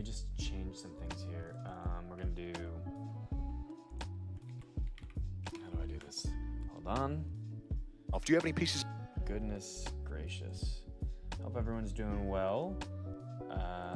me just change some things here. Um, we're gonna do. How do I do this? Hold on. Off. Do you have any pieces? Goodness gracious. Hope everyone's doing well. Uh,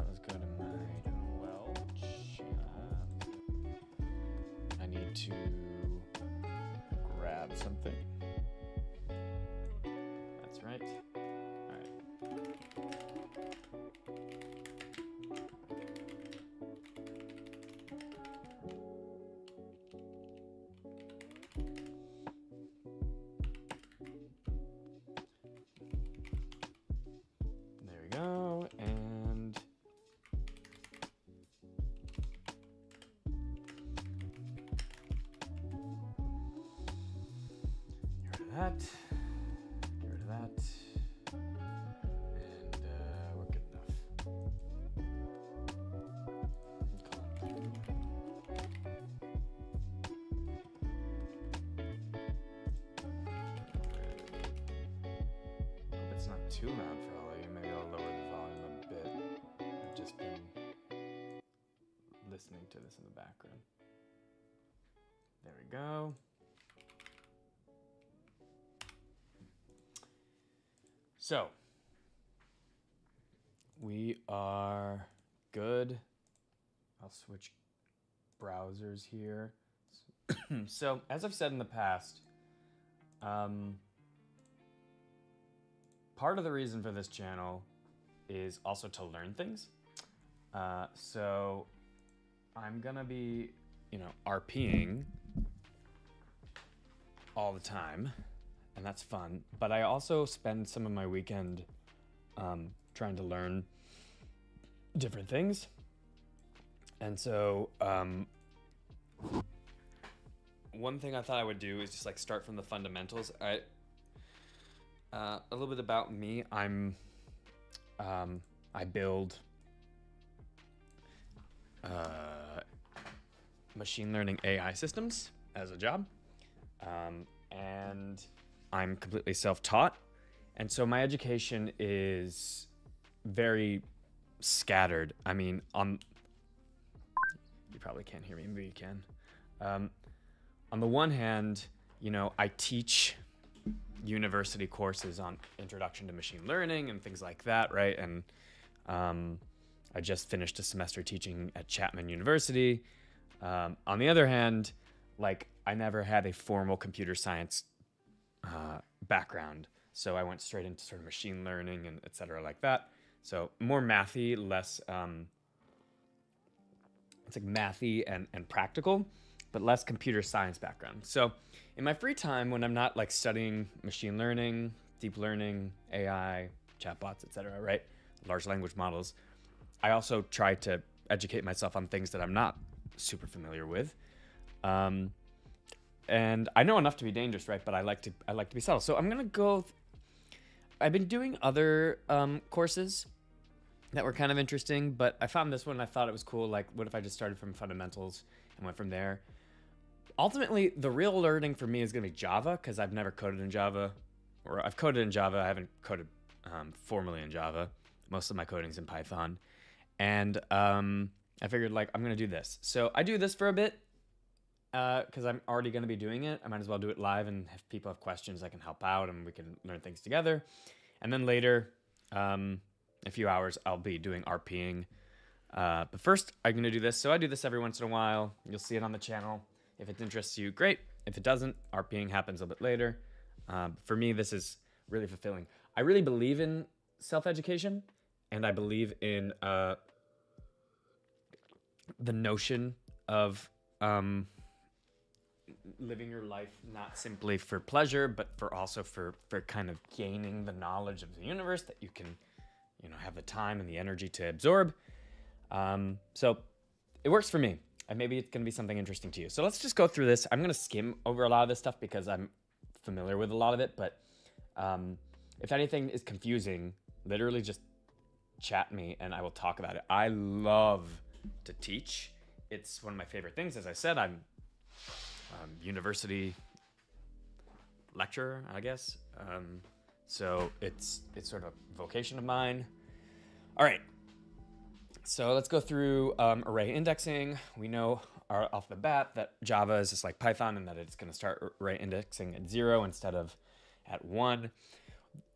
too loud for all of you. Maybe I'll lower the volume a bit. I've just been listening to this in the background. There we go. So, we are good. I'll switch browsers here. so, as I've said in the past, um, part of the reason for this channel is also to learn things. Uh, so I'm gonna be, you know, RPing all the time, and that's fun. But I also spend some of my weekend um, trying to learn different things. And so, um, one thing I thought I would do is just like start from the fundamentals. I uh, a little bit about me. I'm um, I build uh, machine learning AI systems as a job, um, and I'm completely self-taught, and so my education is very scattered. I mean, on you probably can't hear me, maybe you can. Um, on the one hand, you know, I teach university courses on introduction to machine learning and things like that, right? And um, I just finished a semester teaching at Chapman University. Um, on the other hand, like I never had a formal computer science uh, background, so I went straight into sort of machine learning and et cetera like that. So more mathy, less um, it's like mathy and, and practical, but less computer science background. So in my free time, when I'm not like studying machine learning, deep learning, AI, chatbots, etc., right, large language models, I also try to educate myself on things that I'm not super familiar with. Um, and I know enough to be dangerous, right? But I like to I like to be subtle. So I'm gonna go. I've been doing other um, courses that were kind of interesting, but I found this one I thought it was cool. Like, what if I just started from fundamentals and went from there? Ultimately, the real learning for me is gonna be Java because I've never coded in Java, or I've coded in Java. I haven't coded um, formally in Java. Most of my coding's in Python, and um, I figured like I'm gonna do this. So I do this for a bit because I'm already going to be doing it. I might as well do it live, and if people have questions, I can help out, and we can learn things together. And then later, um, a few hours, I'll be doing RPing. Uh, but first, I'm going to do this. So I do this every once in a while. You'll see it on the channel. If it interests you, great. If it doesn't, RPing happens a bit later. Um, for me, this is really fulfilling. I really believe in self-education, and I believe in uh, the notion of um, living your life not simply for pleasure, but for also for for kind of gaining the knowledge of the universe that you can, you know, have the time and the energy to absorb. Um, so it works for me, and maybe it's gonna be something interesting to you. So let's just go through this. I'm gonna skim over a lot of this stuff because I'm familiar with a lot of it, but um, if anything is confusing, literally just chat me and I will talk about it. I love to teach. It's one of my favorite things. As I said, I'm um, university lecturer, I guess. Um, so it's it's sort of a vocation of mine. All right. So let's go through um, array indexing. We know our, off the bat that Java is just like Python and that it's going to start array indexing at zero instead of at one.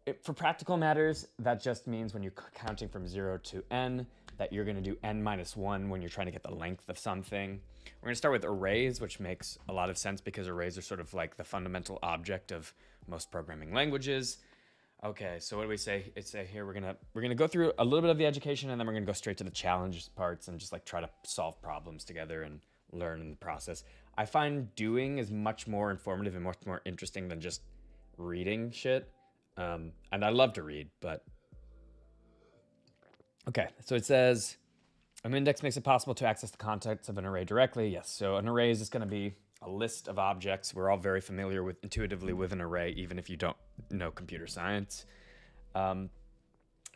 It, for practical matters, that just means when you're counting from zero to n, that you're going to do n minus one when you're trying to get the length of something. We're going to start with arrays, which makes a lot of sense because arrays are sort of like the fundamental object of most programming languages. Okay, so what do we say? It's say here we're gonna we're gonna go through a little bit of the education and then we're gonna go straight to the challenge parts and just like try to solve problems together and learn in the process. I find doing is much more informative and much more interesting than just reading shit. Um, and I love to read, but okay. So it says an index makes it possible to access the contents of an array directly. Yes. So an array is just to be a list of objects. We're all very familiar with intuitively with an array, even if you don't know computer science. Um,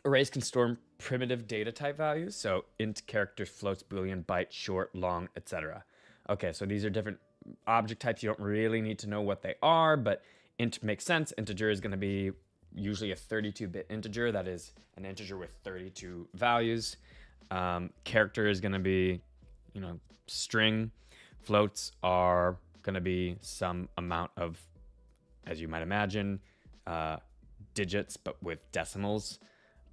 arrays can store primitive data type values, so int, characters, floats, boolean, byte, short, long, etc. Okay, so these are different object types. You don't really need to know what they are, but int makes sense. Integer is going to be usually a 32-bit integer. That is an integer with 32 values. Um, character is going to be, you know, string. Floats are going to be some amount of, as you might imagine, uh, digits, but with decimals,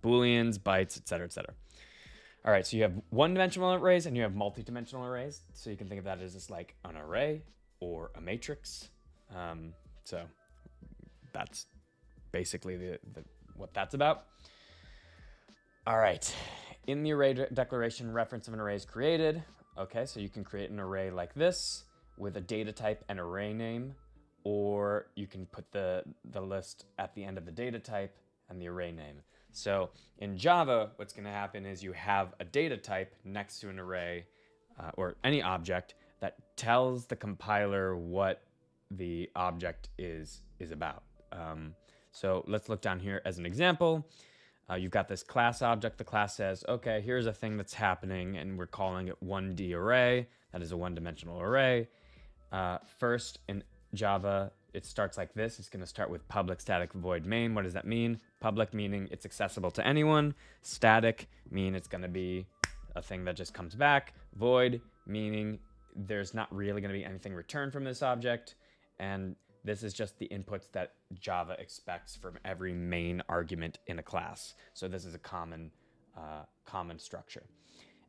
booleans, bytes, etc., etc. All right, so you have one-dimensional arrays and you have multi-dimensional arrays. So you can think of that as just like an array or a matrix. Um, so that's basically the, the, what that's about. All right, in the array de declaration, reference of an array is created. Okay, so you can create an array like this with a data type and array name, or you can put the, the list at the end of the data type and the array name. So in Java, what's going to happen is you have a data type next to an array uh, or any object that tells the compiler what the object is is about. Um, so let's look down here as an example. Uh, you've got this class object. The class says, okay, here's a thing that's happening, and we're calling it 1D array. That is a one-dimensional array. Uh, first, in Java, it starts like this. It's going to start with public static void main. What does that mean? Public meaning it's accessible to anyone. Static mean it's going to be a thing that just comes back. Void meaning there's not really going to be anything returned from this object. And this is just the inputs that Java expects from every main argument in a class. So this is a common, uh, common structure.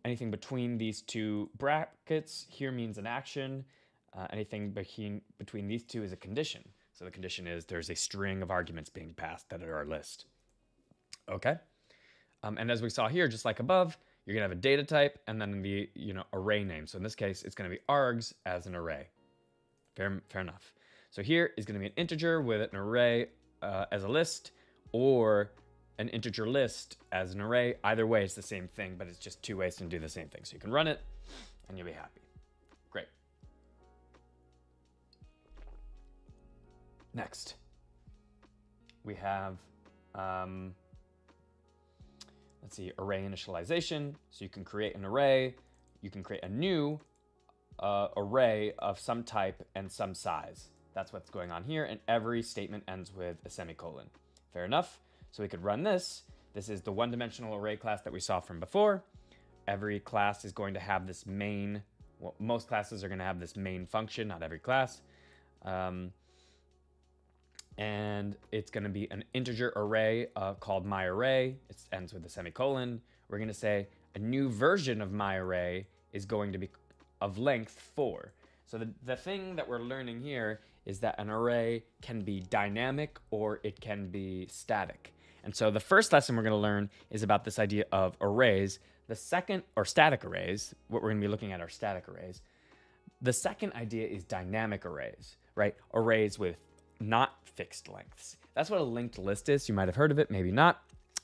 Anything between these two brackets here means an action. Uh, anything between, between these two is a condition. So the condition is there's a string of arguments being passed that are our list. Okay. Um, and as we saw here, just like above, you're gonna have a data type and then the you know array name. So in this case, it's gonna be args as an array. Fair, fair enough. So here is going to be an integer with an array uh, as a list or an integer list as an array. Either way, it's the same thing, but it's just two ways to do the same thing. So you can run it and you'll be happy. Great. Next, we have, um, let's see, array initialization. So you can create an array. You can create a new uh, array of some type and some size. That's what's going on here, and every statement ends with a semicolon. Fair enough. So we could run this. This is the one-dimensional array class that we saw from before. Every class is going to have this main, well, most classes are going to have this main function, not every class. Um, and it's going to be an integer array uh, called myArray. It ends with a semicolon. We're going to say a new version of myArray is going to be of length 4. So the, the thing that we're learning here is that an array can be dynamic or it can be static. And so the first lesson we're going to learn is about this idea of arrays. The second, or static arrays, what we're going to be looking at are static arrays. The second idea is dynamic arrays, right? Arrays with not fixed lengths. That's what a linked list is. You might have heard of it, maybe not.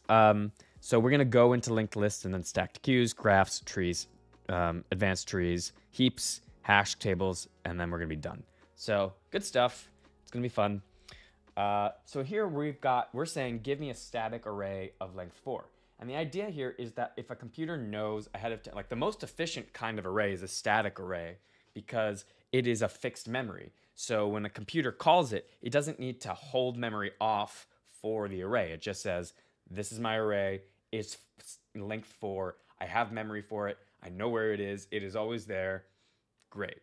Um, so we're going to go into linked lists and then stacked queues, graphs, trees, um, advanced trees, heaps, hash tables, and then we're going to be done. So good stuff. It's gonna be fun. Uh, so here we've got, we're saying, give me a static array of length four. And the idea here is that if a computer knows ahead of time, like the most efficient kind of array is a static array because it is a fixed memory. So when a computer calls it, it doesn't need to hold memory off for the array. It just says, this is my array, it's length four. I have memory for it. I know where it is. It is always there. Great.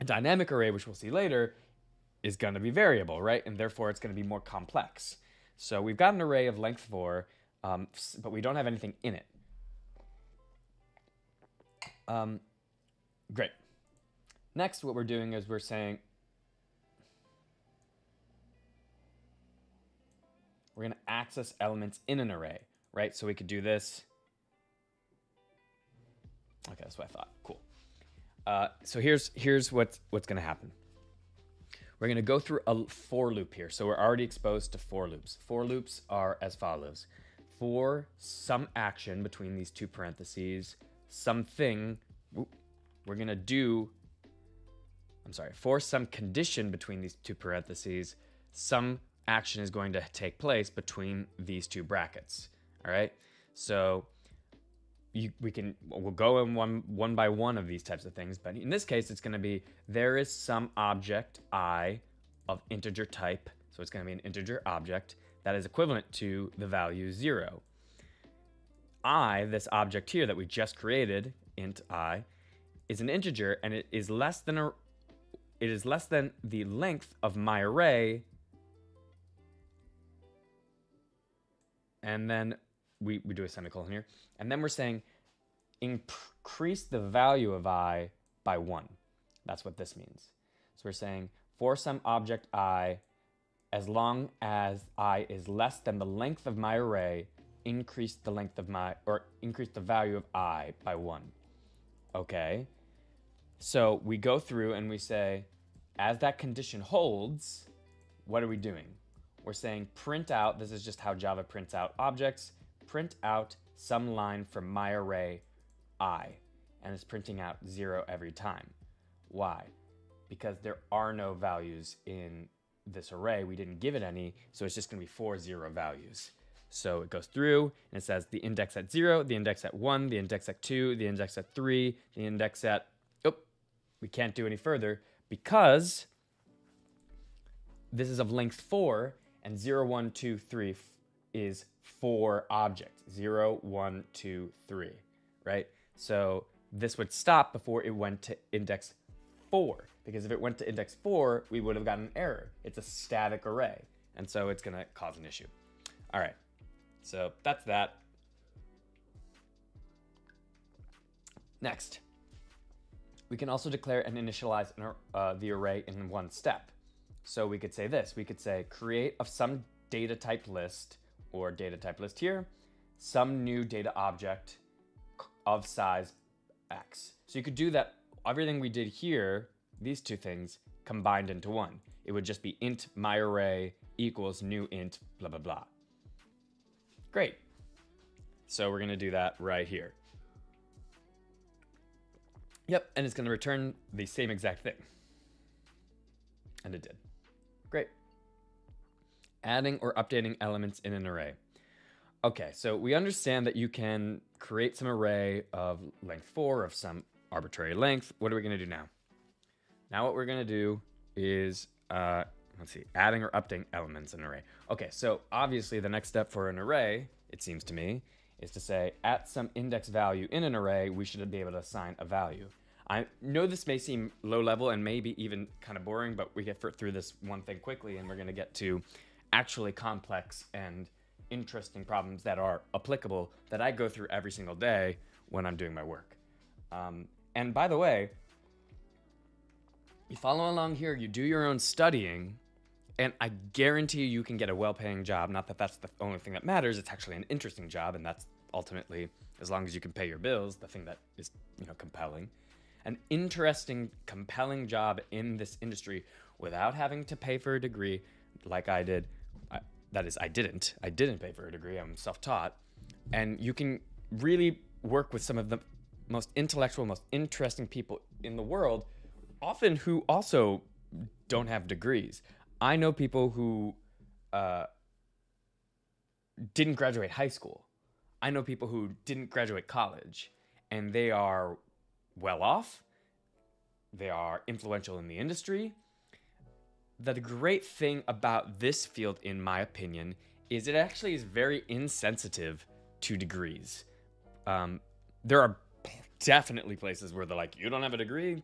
A dynamic array, which we'll see later, is going to be variable, right? And therefore, it's going to be more complex. So we've got an array of length 4, um, but we don't have anything in it. Um, great. Next, what we're doing is we're saying we're going to access elements in an array, right? So we could do this. Okay, that's what I thought. Cool. Uh, so here's here's what's what's going to happen. We're going to go through a for loop here. So we're already exposed to for loops. For loops are as follows. For some action between these two parentheses, something we're going to do I'm sorry, for some condition between these two parentheses, some action is going to take place between these two brackets. All right. So you, we can we'll go in one one by one of these types of things, but in this case, it's going to be there is some object i of integer type, so it's going to be an integer object that is equivalent to the value zero. i, this object here that we just created, int i, is an integer and it is less than a it is less than the length of my array and then we, we do a semicolon here. And then we're saying increase the value of i by one. That's what this means. So we're saying for some object i as long as i is less than the length of my array increase the length of my or increase the value of i by one. Okay? So we go through and we say, as that condition holds, what are we doing? We're saying print out, this is just how Java prints out objects, print out some line from my array i, and it's printing out zero every time. Why? Because there are no values in this array. We didn't give it any, so it's just gonna be four zero values. So it goes through and it says the index at zero, the index at one, the index at two, the index at three, the index at we can't do any further because this is of length 4 and 0, 1, 2, 3 is 4 objects. 0, 1, 2, 3, right? So this would stop before it went to index 4 because if it went to index 4, we would have gotten an error. It's a static array, and so it's to cause an issue. All right, so that's that. Next. We can also declare and initialize an, uh, the array in one step. So we could say this, we could say create of some data type list or data type list here, some new data object of size X. So you could do that, everything we did here, these two things combined into one. It would just be int my array equals new int blah, blah, blah. Great. So we're gonna do that right here. Yep, and it's to return the same exact thing. And it did. Adding or updating elements in an array. Okay, so we understand that you can create some array of length 4 of some arbitrary length. What are we going to do now? Now what we're going to do is, uh, let's see, adding or updating elements in an array. Okay, so obviously the next step for an array, it seems to me, is to say at some index value in an array, we should be able to assign a value. I know this may seem low level and maybe even kind of boring, but we get through this one thing quickly and we're going to get to actually complex and interesting problems that are applicable that I go through every single day when I'm doing my work. Um, and by the way, you follow along here, you do your own studying, and I guarantee you, you can get a well paying job. Not that that's the only thing that matters, it's actually an interesting job, and that's ultimately, as long as you can pay your bills, the thing that is, you know, compelling an interesting, compelling job in this industry without having to pay for a degree like I did. That is, I didn't. I didn't pay for a degree. I'm self taught. And you can really work with some of the most intellectual, most interesting people in the world, often who also don't have degrees. I know people who uh, didn't graduate high school. I know people who didn't graduate college, and they are well off, they are influential in the industry. The great thing about this field, in my opinion, is it actually is very insensitive to degrees. Um, there are definitely places where they're like, you don't have a degree,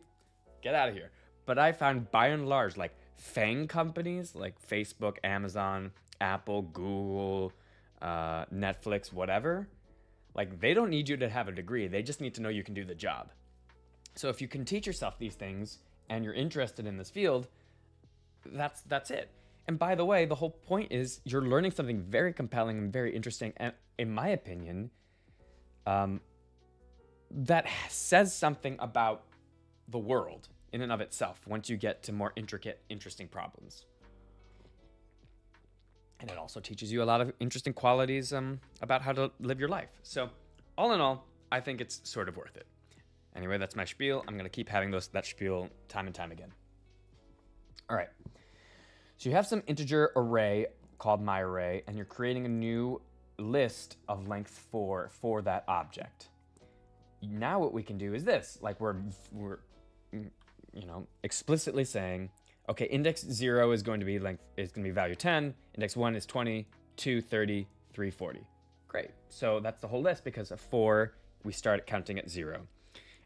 get out of here. But I found by and large, like FANG companies like Facebook, Amazon, Apple, Google, uh, Netflix, whatever, like they don't need you to have a degree. They just need to know you can do the job. So if you can teach yourself these things and you're interested in this field, that's that's it. And by the way, the whole point is you're learning something very compelling and very interesting, and in my opinion, um, that says something about the world in and of itself once you get to more intricate, interesting problems. And it also teaches you a lot of interesting qualities um, about how to live your life. So, all in all, I think it's sort of worth it. Anyway, that's my spiel. I'm going to keep having those that spiel time and time again. All right. So you have some integer array called my array, and you're creating a new list of length 4 for that object. Now what we can do is this, like we're, we're you know, explicitly saying, okay, index 0 is going to be length is going to be value 10, index 1 is 20, 2, 30, 3, 40. Great. So that's the whole list because of 4, we start counting at 0.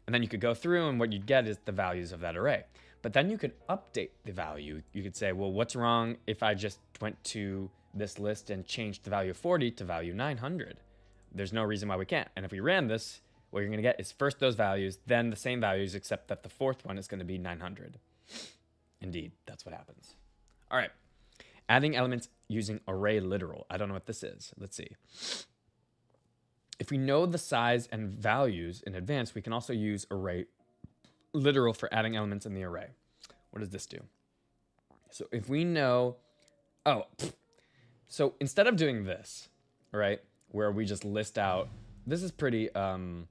And then you could go through and what you'd get is the values of that array. But then you could update the value. You could say, well, what's wrong if I just went to this list and changed the value of 40 to value 900? There's no reason why we can't. And if we ran this, what you're going to get is first those values, then the same values, except that the fourth one is going to be 900. Indeed, that's what happens. All right. Adding elements using array literal. I don't know what this is. Let's see. If we know the size and values in advance, we can also use array literal for adding elements in the array. What does this do? So if we know, oh, so instead of doing this, right, where we just list out, this is pretty, um,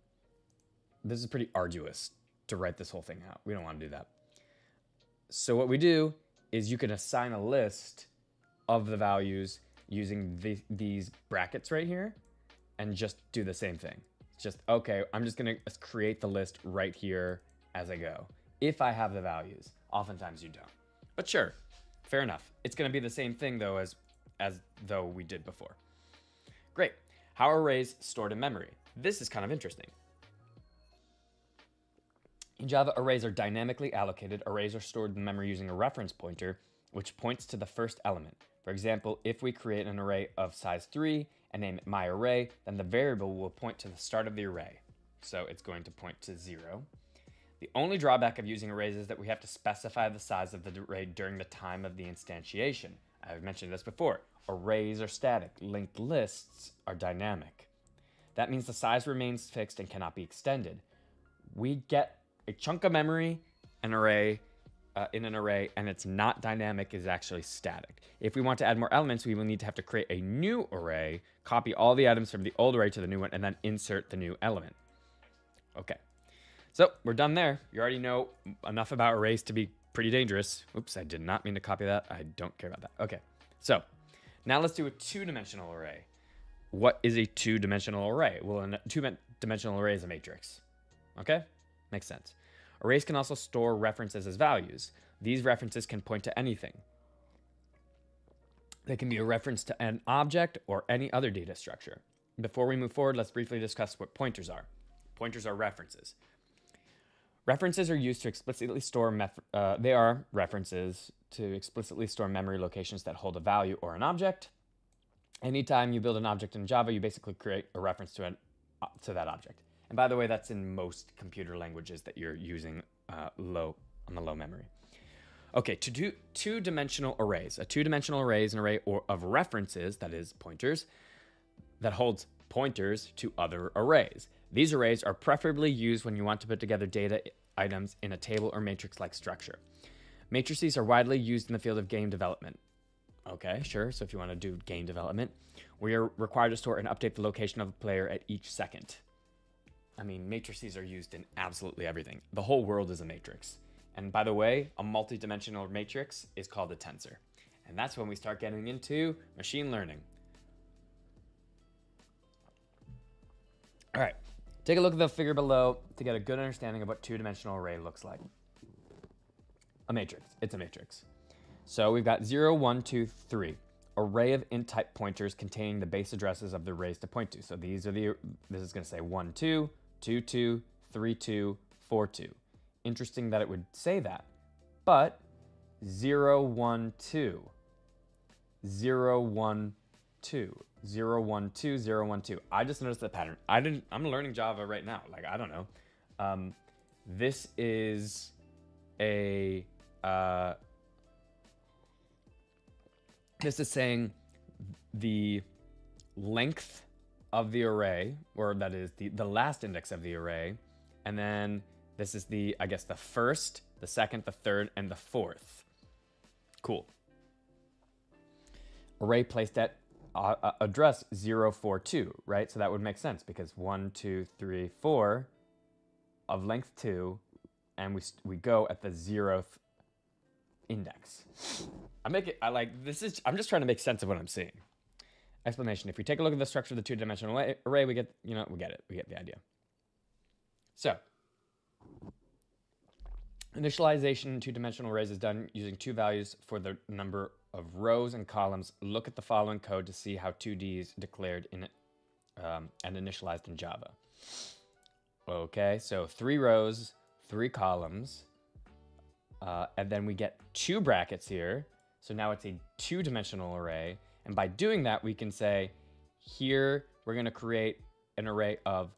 this is pretty arduous to write this whole thing out. We don't want to do that. So what we do is you can assign a list of the values using the, these brackets right here and just do the same thing. It's just, okay, I'm just gonna create the list right here as I go. If I have the values, oftentimes you don't. But sure, fair enough. It's gonna be the same thing though as, as though we did before. Great. How are arrays stored in memory? This is kind of interesting. In Java, arrays are dynamically allocated. Arrays are stored in memory using a reference pointer, which points to the first element. For example, if we create an array of size 3 and name it my array, then the variable will point to the start of the array. So it's going to point to 0. The only drawback of using arrays is that we have to specify the size of the array during the time of the instantiation. I've mentioned this before. Arrays are static. Linked lists are dynamic. That means the size remains fixed and cannot be extended. We get a chunk of memory, an array, uh, in an array, and it's not dynamic, is actually static. If we want to add more elements, we will need to have to create a new array, copy all the items from the old array to the new one, and then insert the new element. Okay, so we're done there. You already know enough about arrays to be pretty dangerous. Oops, I did not mean to copy that. I don't care about that. Okay, so now let's do a two-dimensional array. What is a two-dimensional array? Well, a two-dimensional array is a matrix. Okay, makes sense. Arrays can also store references as values. These references can point to anything. They can be a reference to an object or any other data structure. Before we move forward, let's briefly discuss what pointers are. Pointers are references. References are used to explicitly store, uh, they are references to explicitly store memory locations that hold a value or an object. Anytime you build an object in Java, you basically create a reference to, an, uh, to that object. And by the way, that's in most computer languages that you're using uh, low on the low memory. Okay, to do two-dimensional arrays. A two-dimensional array is an array or, of references, that is pointers, that holds pointers to other arrays. These arrays are preferably used when you want to put together data items in a table or matrix-like structure. Matrices are widely used in the field of game development. Okay, sure. So if you want to do game development, we are required to store and update the location of a player at each second. I mean, matrices are used in absolutely everything. The whole world is a matrix. And by the way, a multidimensional matrix is called a tensor. And that's when we start getting into machine learning. All right, take a look at the figure below to get a good understanding of what two-dimensional array looks like. A matrix, it's a matrix. So we've got 0, 1, 2, 3 array of int type pointers containing the base addresses of the arrays to point to. So these are the, this is going to say 1, 2, 2, 2, 3, 2, 4, 2. Interesting that it would say that. But 0, 1, 2, 0, 1, 2, 0, 1, 2, 0, 1, 2. I just noticed the pattern. I didn't, I'm learning Java right now. Like, I don't know. Um, this is a, uh, this is saying the length of the array, or that is the, the last index of the array, and then this is the, I guess, the first, the second, the third, and the fourth. Cool. Array placed at uh, address 042, right? So that would make sense because 1, 2, 3, 4 of length 2, and we, we go at the zeroth index. I make it, I like, this is, I'm just trying to make sense of what I'm seeing. Explanation. If we take a look at the structure of the two-dimensional array, we get, you know, we get it. We get the idea. So, initialization in two-dimensional arrays is done using two values for the number of rows and columns. Look at the following code to see how 2D is declared in um, and initialized in Java. Okay, so three rows, three columns, uh, and then we get two brackets here. So now it's a two-dimensional array. And by doing that, we can say, here we're going to create an array of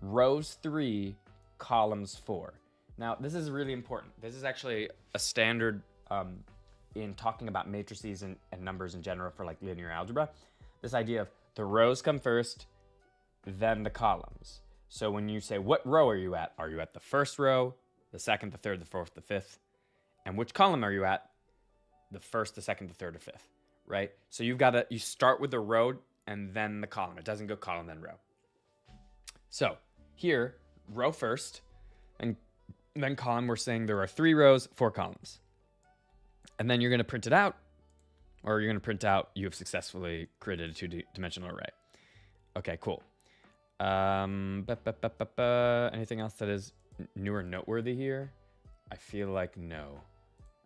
rows three, columns four. Now, this is really important. This is actually a standard um, in talking about matrices and, and numbers in general for like linear algebra. This idea of the rows come first, then the columns. So when you say, what row are you at? Are you at the first row, the second, the third, the fourth, the fifth? And which column are you at? The first, the second, the third, or fifth right? So you've got to, you start with the row and then the column. It doesn't go column, then row. So here, row first, and then column, we're saying there are three rows, four columns. And then you're going to print it out, or you're going to print out you have successfully created a two-dimensional array. Okay, cool. Um, ba, ba, ba, anything else that is new or noteworthy here? I feel like no.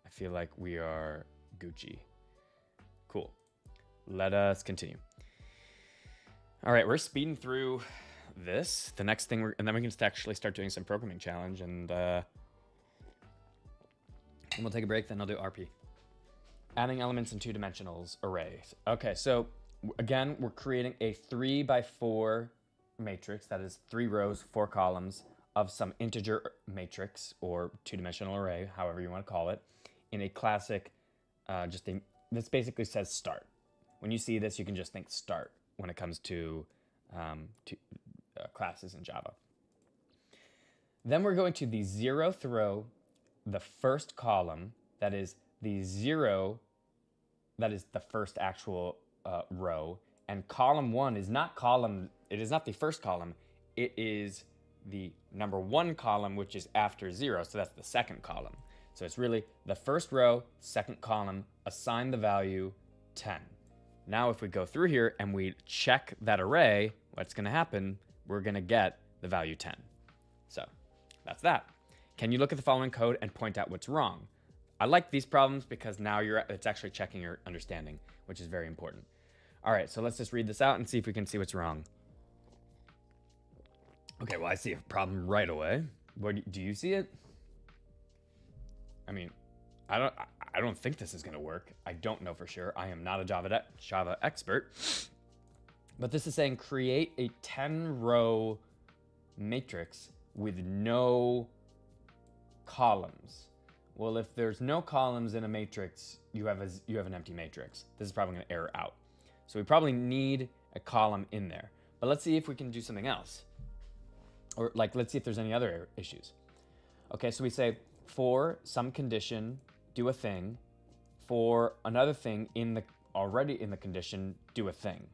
I feel like we are Gucci. Cool. Let us continue. All right, we're speeding through this. The next thing, we're, and then we can actually start doing some programming challenge, and, uh, and we'll take a break. Then I'll do RP. Adding elements in two dimensionals arrays. Okay, so again, we're creating a three by four matrix that is three rows, four columns of some integer matrix or two dimensional array, however you want to call it, in a classic, uh, just a this basically says start. When you see this, you can just think start when it comes to, um, to uh, classes in Java. Then we're going to the zeroth row, the first column, that is the zero, that is the first actual uh, row. And column one is not column, it is not the first column, it is the number one column, which is after zero, so that's the second column. So it's really the first row, second column, assign the value 10. Now if we go through here and we check that array, what's gonna happen? We're gonna get the value 10. So that's that. Can you look at the following code and point out what's wrong? I like these problems because now you're it's actually checking your understanding, which is very important. All right, so let's just read this out and see if we can see what's wrong. Okay, well, I see a problem right away. What do you see it? I mean, I don't I don't think this is going to work. I don't know for sure. I am not a Java Java expert. But this is saying create a 10 row matrix with no columns. Well, if there's no columns in a matrix, you have a, you have an empty matrix. This is probably to error out. So we probably need a column in there. But let's see if we can do something else. Or like, let's see if there's any other er, issues. Okay, so we say for some condition, do a thing. For another thing in the already in the condition, do a thing.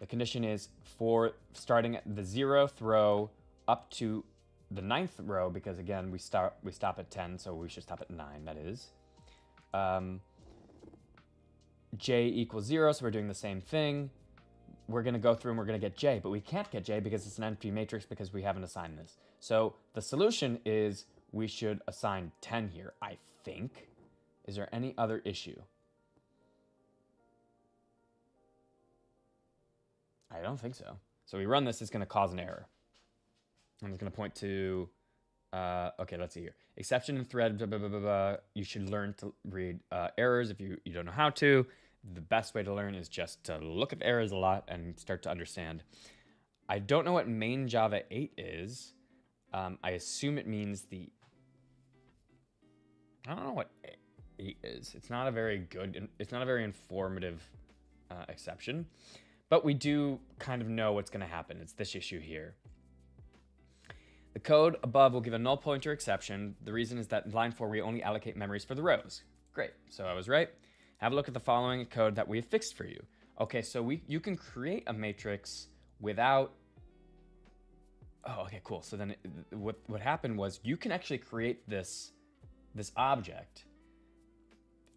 The condition is for starting at the zeroth row up to the ninth row, because again, we start we stop at 10, so we should stop at 9, that is. Um, j equals 0, so we're doing the same thing. We're going to go through and we're going to get j, but we can't get j because it's an empty matrix because we haven't assigned this. So the solution is we should assign 10 here, I think. Is there any other issue? I don't think so. So we run this, it's going to cause an error. I'm just going to point to, uh, okay, let's see here. Exception and thread, blah, blah, blah. You should learn to read uh, errors if you, you don't know how to. The best way to learn is just to look at errors a lot and start to understand. I don't know what main Java 8 is. Um, I assume it means the. I don't know what 8 is. It's not a very good, it's not a very informative uh, exception. But we do kind of know what's going to happen. It's this issue here. The code above will give a null pointer exception. The reason is that in line 4, we only allocate memories for the rows. Great. So I was right. Have a look at the following code that we have fixed for you. Okay, so we you can create a matrix without Oh, okay, cool. So then it, what what happened was you can actually create this this object.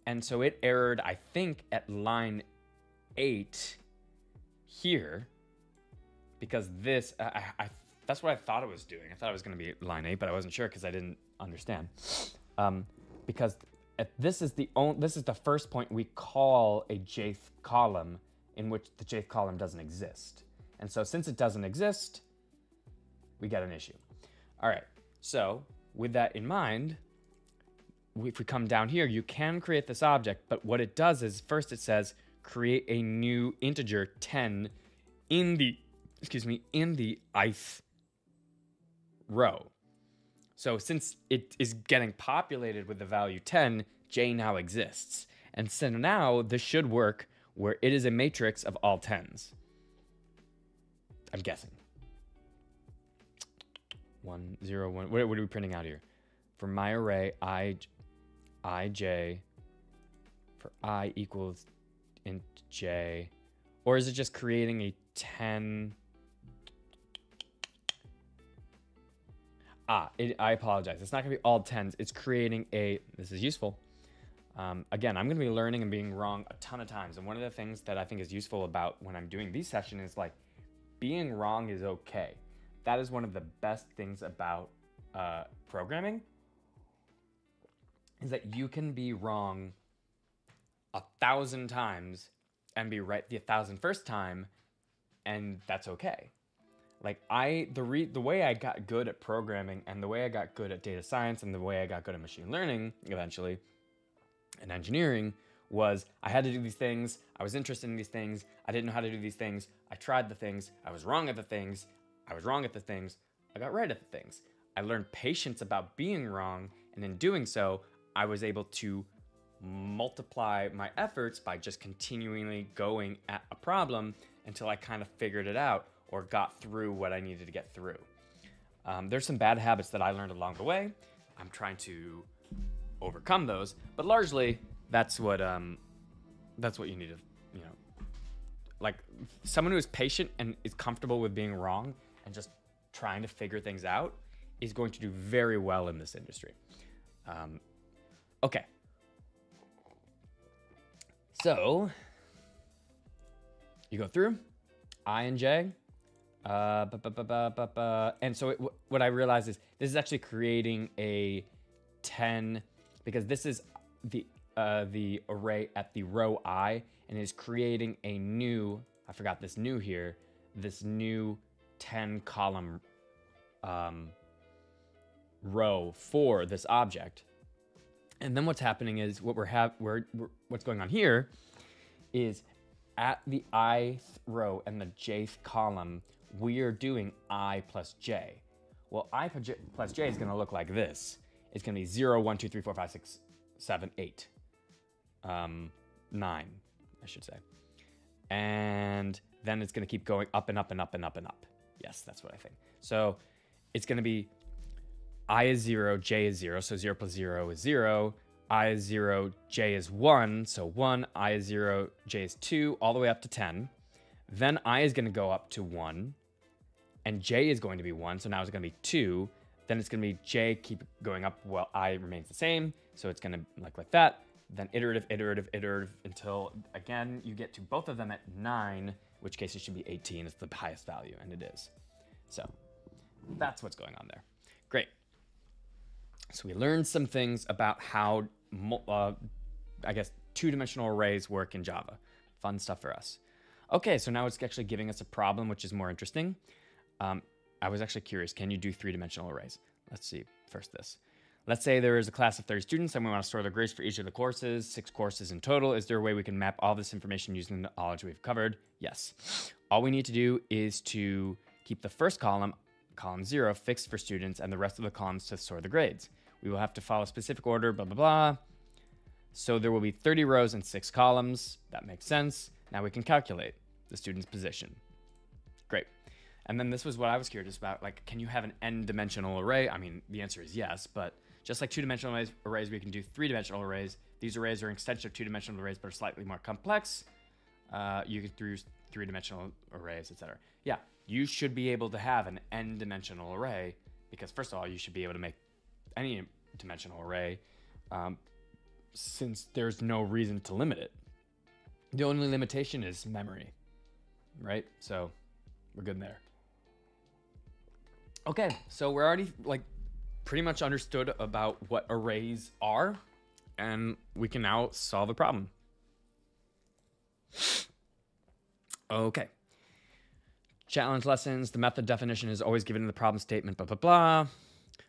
And so it errored I think at line 8 here because this I, I that's what I thought it was doing. I thought it was going to be line eight, but I wasn't sure because I didn't understand. Um, because this is the only, this is the first point we call a jth column in which the jth column doesn't exist. And so since it doesn't exist, we get an issue. All right. So with that in mind, if we come down here, you can create this object, but what it does is first it says create a new integer 10 in the excuse me in the ith row. So since it is getting populated with the value 10, j now exists. And so now this should work where it is a matrix of all 10s. I'm guessing. One, zero, one. What, what are we printing out here? For my array, i, ij, for i equals int j, or is it just creating a 10 Ah, it, I apologize. It's not to be all 10s. It's creating a, this is useful. Um, again, I'm going to be learning and being wrong a ton of times. And one of the things that I think is useful about when I'm doing these sessions is like being wrong is okay. That is one of the best things about uh, programming is that you can be wrong a thousand times and be right the thousand first time, and that's okay like I the re the way I got good at programming and the way I got good at data science and the way I got good at machine learning eventually and engineering was I had to do these things. I was interested in these things. I didn't know how to do these things. I tried the things. I was wrong at the things. I was wrong at the things. I got right at the things. I learned patience about being wrong, and in doing so, I was able to multiply my efforts by just continually going at a problem until I kind of figured it out or got through what I needed to get through. Um, there's some bad habits that I learned along the way. I'm trying to overcome those, but largely that's what um, that's what you need to, you know, like someone who is patient and is comfortable with being wrong and just trying to figure things out is going to do very well in this industry. Um, okay. So you go through I uh, and so it, what I realized is this is actually creating a 10 because this is the uh, the array at the row i and is creating a new I forgot this new here this new 10 column um, row for this object. And then what's happening is what we're have we're, we're what's going on here is at the ith row and the jth column we are doing i plus j. Well, i plus j is going to look like this. It's going to be 0, 1, 2, 3, 4, 5, 6, 7, 8. Um, 9, I should say. And then it's going to keep going up and up and up and up and up. Yes, that's what I think. So it's going to be i is 0, j is 0. So 0 plus 0 is 0. i is 0, j is 1. So 1, i is 0, j is 2, all the way up to 10. Then i is going to go up to 1 and j is going to be 1, so now it's going to be 2. Then it's going to be j, keep going up while i remains the same, so it's going to like like that. Then iterative, iterative, iterative until, again, you get to both of them at 9, which case it should be 18. It's the highest value, and it is. So that's what's going on there. Great. So we learned some things about how, uh, I guess, two-dimensional arrays work in Java. Fun stuff for us. Okay, so now it's actually giving us a problem, which is more interesting. Um, I was actually curious. Can you do three dimensional arrays? Let's see. First, this. Let's say there is a class of 30 students and we want to store their grades for each of the courses, six courses in total. Is there a way we can map all this information using the knowledge we've covered? Yes. All we need to do is to keep the first column, column zero, fixed for students and the rest of the columns to store the grades. We will have to follow a specific order, blah, blah, blah. So there will be 30 rows and six columns. That makes sense. Now we can calculate the student's position. And then this was what I was curious about. Like, can you have an n dimensional array? I mean, the answer is yes, but just like two dimensional arrays, we can do three dimensional arrays. These arrays are an extension of two dimensional arrays, but are slightly more complex. Uh, you can do three dimensional arrays, etc. Yeah, you should be able to have an n dimensional array because, first of all, you should be able to make any dimensional array um, since there's no reason to limit it. The only limitation is memory, right? So we're good there. Okay, so we're already like pretty much understood about what arrays are, and we can now solve the problem. Okay. Challenge lessons. The method definition is always given in the problem statement, blah, blah, blah.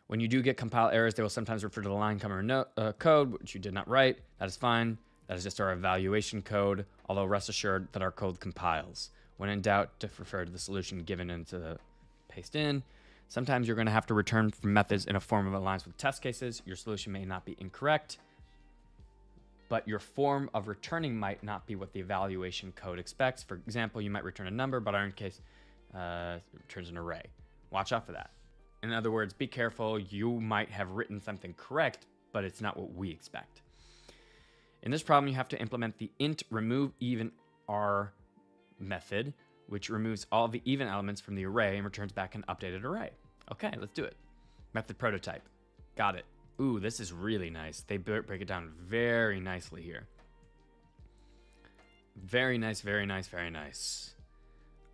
When you do get compile errors, they will sometimes refer to the line cover no, uh, code, which you did not write. That is fine. That is just our evaluation code, although rest assured that our code compiles. When in doubt, to refer to the solution given into the paste in. Sometimes you're going to have to return from methods in a form of aligns with test cases. Your solution may not be incorrect, but your form of returning might not be what the evaluation code expects. For example, you might return a number, but our case uh, returns an array. Watch out for that. In other words, be careful. You might have written something correct, but it's not what we expect. In this problem, you have to implement the int remove even r method, which removes all the even elements from the array and returns back an updated array. Okay, let's do it. Method prototype. Got it. Ooh, this is really nice. They break it down very nicely here. Very nice, very nice, very nice.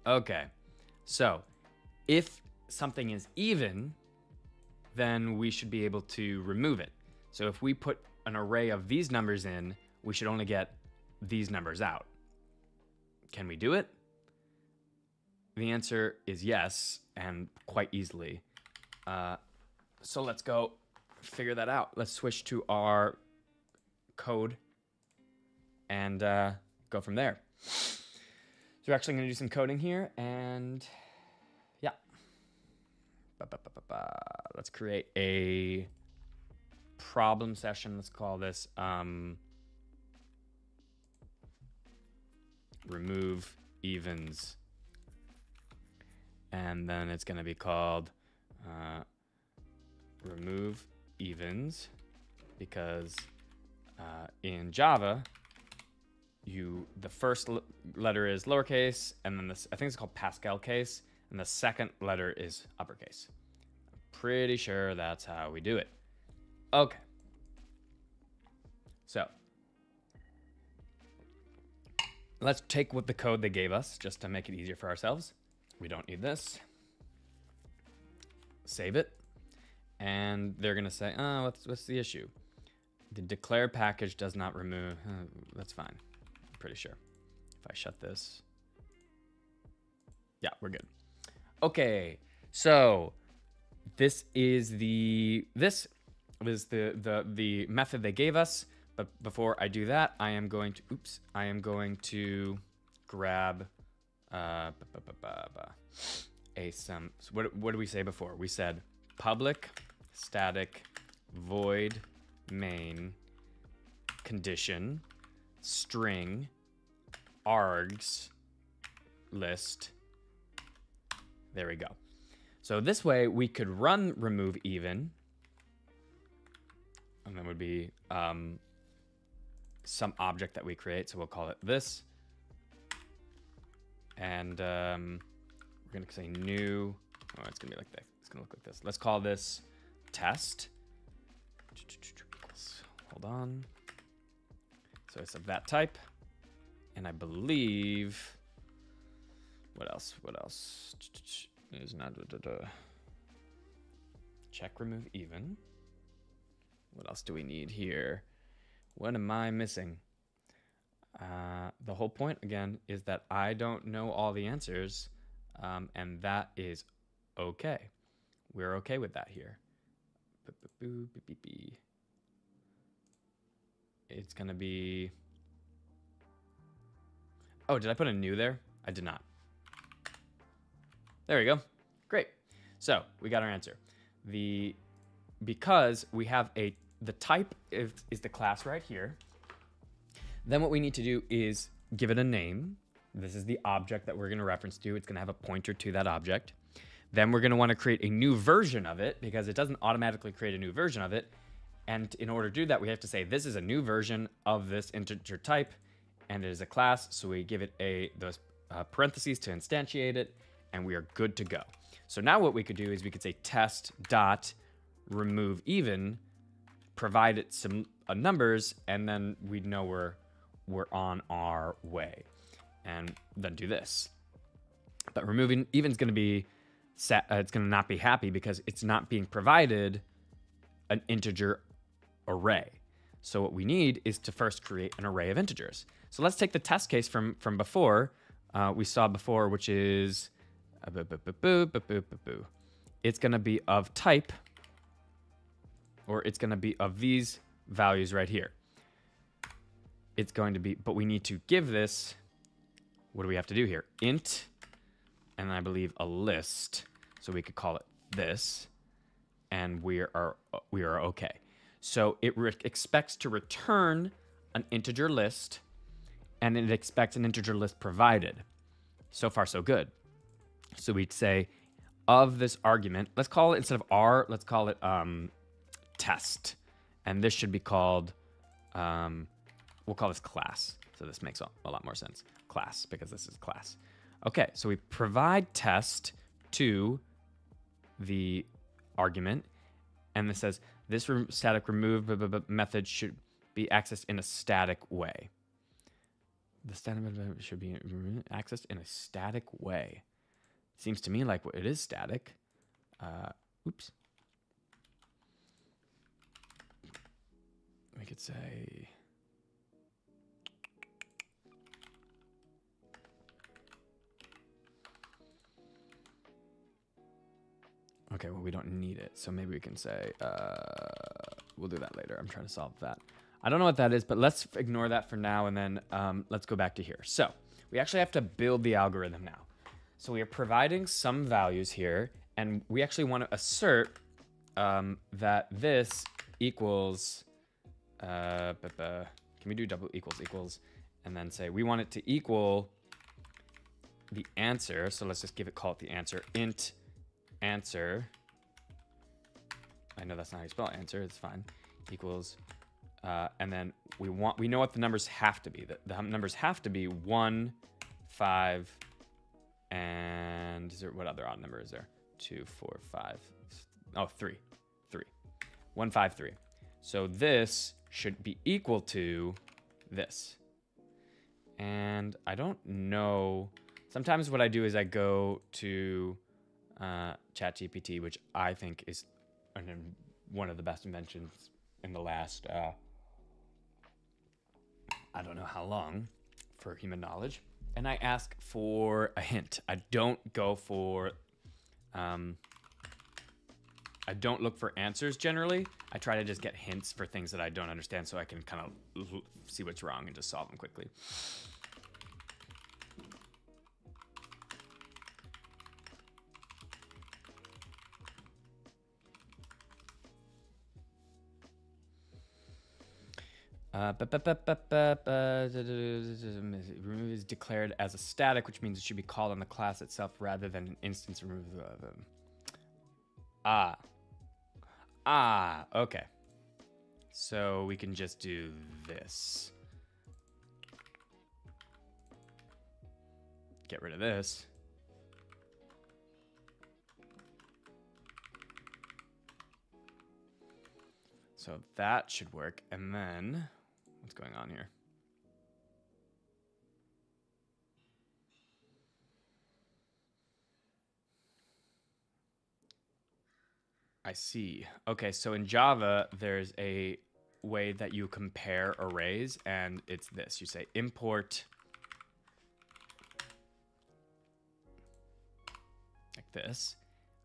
Okay, so if something is even, then we should be able to remove it. So if we put an array of these numbers in, we should only get these numbers out. Can we do it? The answer is yes, and quite easily. Uh, so let's go figure that out. Let's switch to our code and uh, go from there. So we're actually going to do some coding here, and yeah. Ba, ba, ba, let's create a problem session. Let's call this um, remove evens. And then it's going to be called uh, remove evens because uh, in Java, you the first letter is lowercase, and then this I think it's called Pascal case, and the second letter is uppercase. I'm pretty sure that's how we do it. Okay. So let's take what the code they gave us just to make it easier for ourselves. We don't need this. Save it. And they're going to say, oh, what's, what's the issue? The declare package does not remove. Uh, that's fine. I'm pretty sure. If I shut this. Yeah, we're good. Okay. So this is the, this is the, the, the method they gave us. But before I do that, I am going to, oops, I am going to grab uh, a some. So what what did we say before? We said public static void main condition string args list. There we go. So this way we could run remove even, and then would be um, some object that we create. So we'll call it this. And um, we're gonna say new. Oh, it's gonna be like this. It's gonna look like this. Let's call this test. Hold on. So it's of that type. And I believe, what else? What else? Is not check remove even. What else do we need here? What am I missing? Uh, the whole point, again, is that I don't know all the answers, um, and that is okay. We're okay with that here. It's going to be. Oh, did I put a new there? I did not. There we go. Great. So we got our answer. The because we have a the type is, is the class right here. Then what we need to do is give it a name. This is the object that we're going to reference to. It's going to have a pointer to that object. Then we're going to want to create a new version of it because it doesn't automatically create a new version of it. And in order to do that, we have to say this is a new version of this integer type, and it is a class. So we give it a those uh, parentheses to instantiate it, and we are good to go. So now what we could do is we could say test dot remove even, provide it some uh, numbers, and then we'd know we're we're on our way, and then do this. But removing even is going to be set, uh, it's going to not be happy because it's not being provided an integer array. So what we need is to first create an array of integers. So let's take the test case from from before uh, we saw before, which is uh, it's going to be of type, or it's going to be of these values right here. It's going to be, but we need to give this, what do we have to do here? Int, and I believe a list. So we could call it this, and we are we are okay. So it expects to return an integer list, and it expects an integer list provided. So far, so good. So we'd say of this argument, let's call it instead of r, let's call it um, test, and this should be called um, we'll call this class. So this makes a lot more sense. Class because this is class. Okay, so we provide test to the argument, and this says this re- static remove method should be accessed in a static way. The static method should be accessed in a static way. Seems to me like it is static. Uh, oops. We could say. Okay, well, we don't need it. So maybe we can say, uh, we'll do that later. I'm trying to solve that. I don't know what that is, but let's ignore that for now. And then um, let's go back to here. So we actually have to build the algorithm now. So we are providing some values here, and we actually want to assert um, that this equals, uh, can we do double equals equals, and then say we want it to equal the answer. So let's just give it, call it the answer, int answer. I know that's not how you spell answer. It's fine. Equals, uh, and then we want we know what the numbers have to be. The, the numbers have to be one, five, and is there what other odd number is there? Two, four, five. Oh, three, three. One, five, three. So this should be equal to this. And I don't know. Sometimes what I do is I go to uh, ChatGPT, which I think is an, one of the best inventions in the last, uh, I don't know how long, for human knowledge. And I ask for a hint. I don't go for, um, I don't look for answers generally. I try to just get hints for things that I don't understand so I can kind of see what's wrong and just solve them quickly. Remove is declared as a static, which means it should be called on the class itself rather than an instance remove. Ah. Ah, okay. So we can just do this. Get rid of this. So that should work. And then What's going on here? I see. Okay, so in Java, there's a way that you compare arrays, and it's this. You say import like this,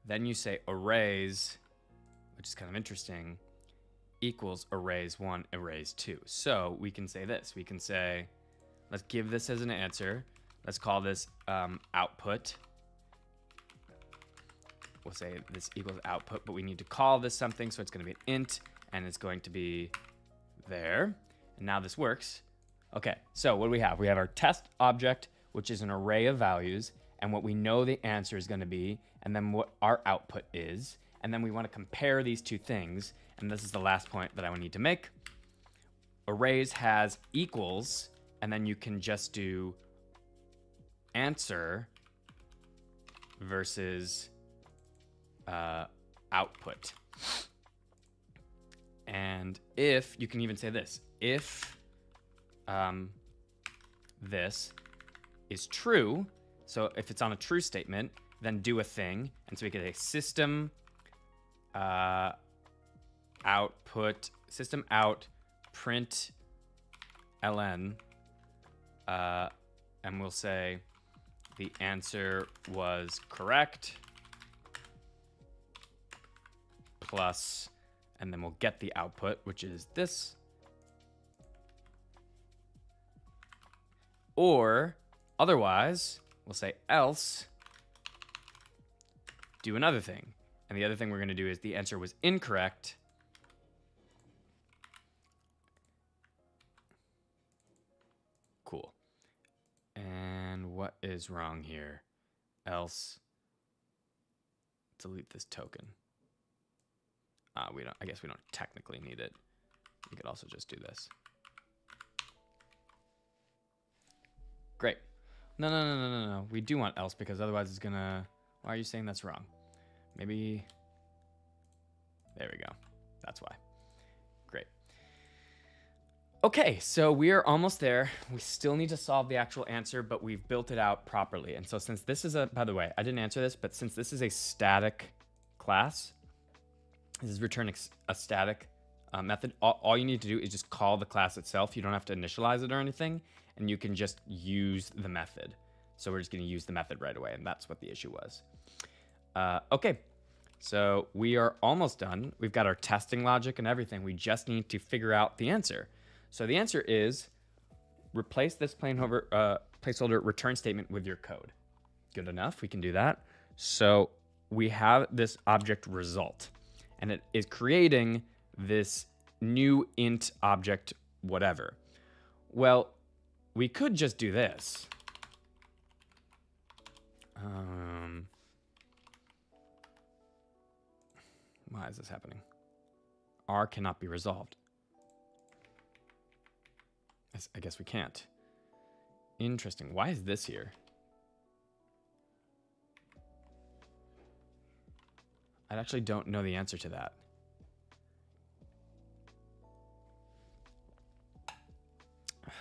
Then you say arrays, which is kind of interesting, equals arrays one, arrays two. So we can say this. We can say, let's give this as an answer. Let's call this um, output. We'll say this equals output, but we need to call this something. So it's going to be an int and it's going to be there. And now this works. Okay, so what do we have? We have our test object, which is an array of values, and what we know the answer is going to be, and then what our output is. And then we want to compare these two things. And this is the last point that I would need to make. Arrays has equals, and then you can just do answer versus uh, output. And if, you can even say this, if um, this is true, so if it's on a true statement, then do a thing. And so we get a system uh, output, system out print ln, uh, and we'll say the answer was correct plus, and then we'll get the output, which is this. Or otherwise, we'll say else, do another thing. And the other thing we're going to do is the answer was incorrect. And what is wrong here? Else, delete this token. Uh, we don't. I guess we don't technically need it. We could also just do this. Great. No, no, no, no, no, no. We do want else because otherwise it's gonna. Why are you saying that's wrong? Maybe. There we go. That's why. Okay, so we are almost there. We still need to solve the actual answer, but we've built it out properly. And so since this is a, by the way, I didn't answer this, but since this is a static class, this is return a static uh, method. All, all, you need to do is just call the class itself. You don't have to initialize it or anything, and you can just use the method. So we're just going to use the method right away, and that's what the issue was. Uh, okay, so we are almost done. We've got our testing logic and everything. We just need to figure out the answer. So the answer is replace this placeholder, uh, placeholder return statement with your code. Good enough. We can do that. So we have this object result and it is creating this new int object whatever. Well, we could just do this. Um, why is this happening? R cannot be resolved. I guess we can't. Interesting. Why is this here? I actually don't know the answer to that.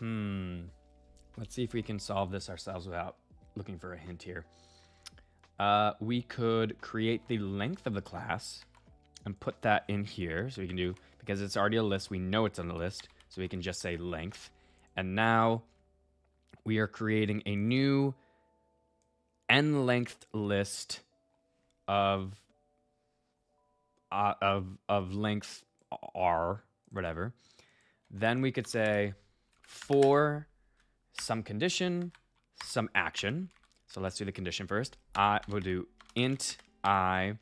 Hmm. Let's see if we can solve this ourselves without looking for a hint here. Uh, we could create the length of the class and put that in here. So we can do, because it's already a list, we know it's on the list. So we can just say length. And now we are creating a new n length list of uh, of of length r whatever. Then we could say for some condition, some action. So let's do the condition first. I will do int i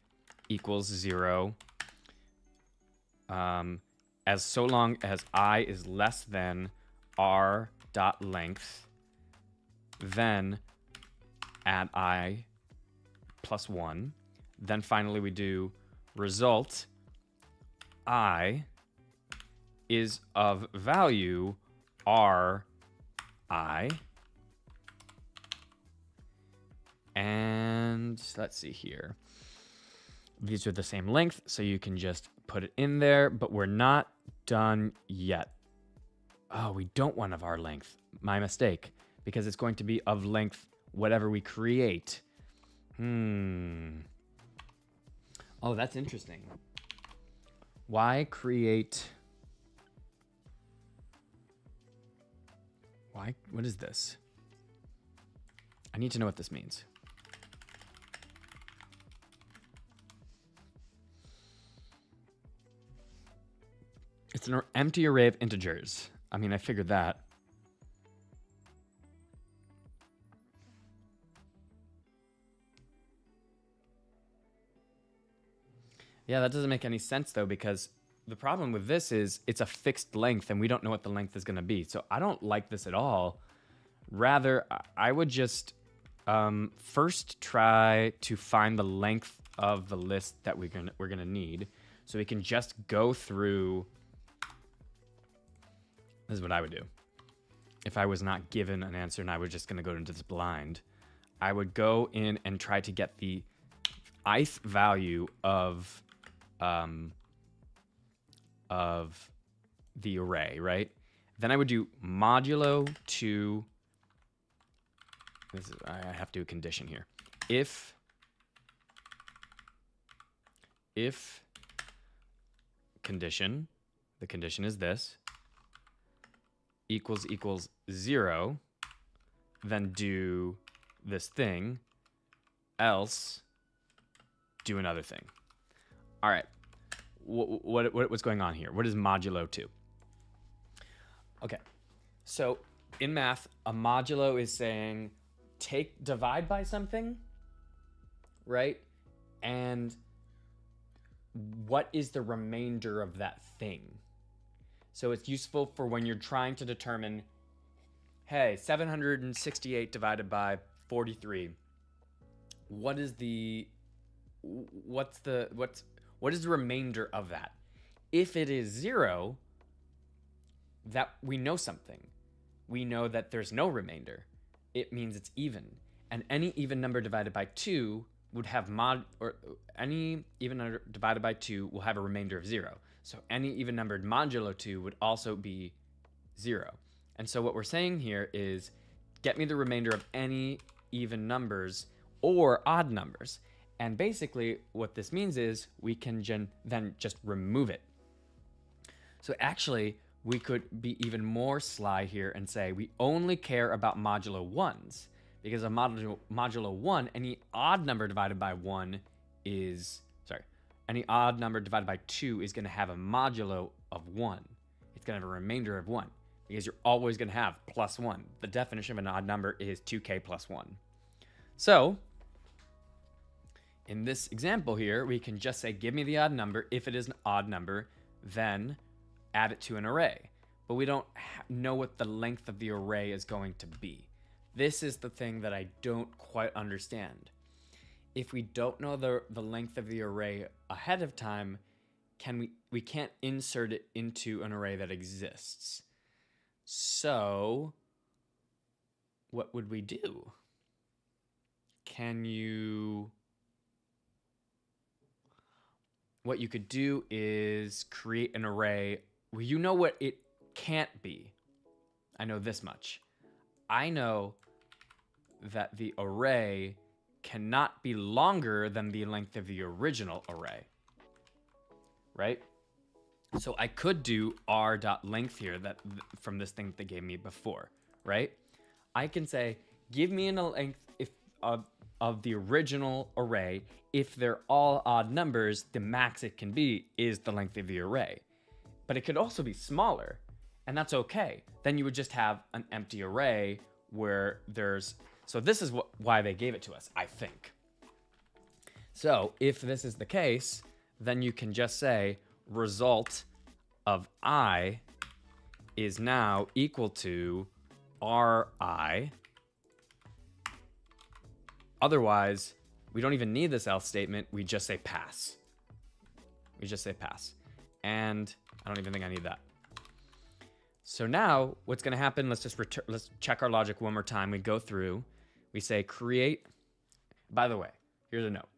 equals zero. Um, as so long as i is less than r dot length, then add i plus one. Then finally we do result i is of value r i and let's see here these are the same length so you can just put it in there but we're not done yet oh we don't want of our length my mistake because it's going to be of length whatever we create hmm Oh, that's interesting. Why create... Why? What is this? I need to know what this means. It's an empty array of integers. I mean, I figured that. Yeah, that doesn't make any sense though, because the problem with this is it's a fixed length and we don't know what the length is going to be. So I don't like this at all. Rather, I would just um, first try to find the length of the list that we're gonna we're gonna need, so we can just go through. This is what I would do. If I was not given an answer and I was just gonna go into this blind, I would go in and try to get the ith value of um, of the array, right? Then I would do modulo 2. This is, I have to do a condition here. If if condition, the condition is this, equals equals 0, then do this thing, else do another thing. All right what, what, what's going on here? What is modulo 2? Okay, so in math, a modulo is saying take divide by something, right? And what is the remainder of that thing? So it's useful for when you're trying to determine, hey, 768 divided by 43. What is the what's the what's what is the remainder of that? If it is zero, that we know something. We know that there's no remainder. It means it's even. And any even number divided by two would have mod or any even number divided by two will have a remainder of zero. So any even numbered modulo two would also be zero. And so what we're saying here is get me the remainder of any even numbers or odd numbers. And basically, what this means is we can then just remove it. So actually, we could be even more sly here and say we only care about modulo 1s because a modulo, modulo 1, any odd number divided by 1 is, any odd number divided by 2 is going to have a modulo of 1. It's going to have a remainder of 1 because you're always going to have plus 1. The definition of an odd number is 2k plus 1. So in this example here, we can just say, give me the odd number. If it is an odd number, then add it to an array. But we don't know what the length of the array is going to be. This is the thing that I don't quite understand. If we don't know the, the length of the array ahead of time, can we we can't insert it into an array that exists. So what would we do? Can you what you could do is create an array you know what it can't be. I know this much. I know that the array cannot be longer than the length of the original array. Right? So I could do r.length here that from this thing that they gave me before, right? I can say, give me a length if uh, of the original array, if they're all odd numbers, the max it can be is the length of the array. But it could also be smaller, and that's okay. Then you would just have an empty array where there's. So this is why they gave it to us, I think. So if this is the case, then you can just say result of i is now equal to ri Otherwise, we don't even need this else statement. We just say pass. We just say pass. And I don't even think I need that. So now what's going to happen, let's just return, let's check our logic one more time. We go through, we say create. By the way, here's a note.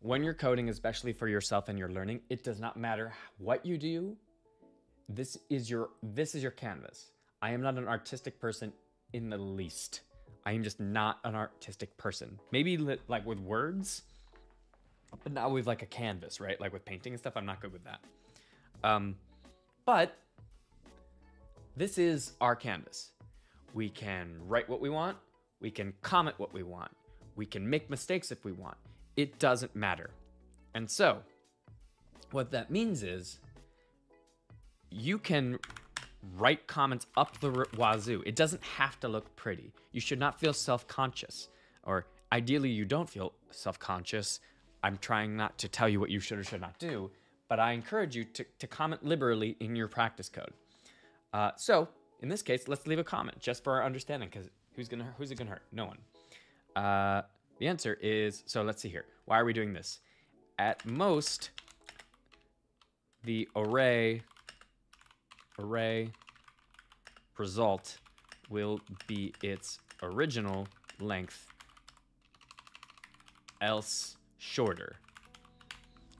When you're coding, especially for yourself and your learning, it does not matter what you do. This is your this is your canvas. I am not an artistic person in the least. I am just not an artistic person. Maybe li- like with words, but not with like a canvas, right? Like with painting and stuff, I'm not good with that. Um, but this is our canvas. We can write what we want. We can comment what we want. We can make mistakes if we want. It doesn't matter. And so, what that means is you can write comments up the wazoo. It doesn't have to look pretty. You should not feel self conscious, or ideally, you don't feel self conscious. I'm trying not to tell you what you should or should not do, but I encourage you to, to comment liberally in your practice code. Uh, so, in this case, let's leave a comment just for our understanding, because who's gonna who's it gonna hurt? No one. Uh, the answer is so. Let's see here. Why are we doing this? At most, the array array result will be its original length, else shorter.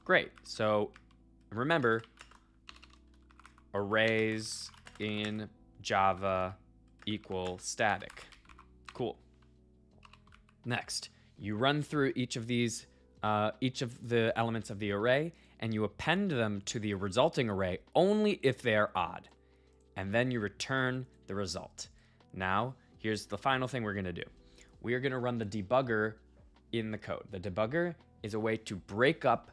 Great. So remember, arrays in Java equal static. Cool. Next, you run through each of these, uh, each of the elements of the array, and you append them to the resulting array only if they are odd. And then you return the result. Now, here's the final thing we're going to do. We are going to run the debugger in the code. The debugger is a way to break up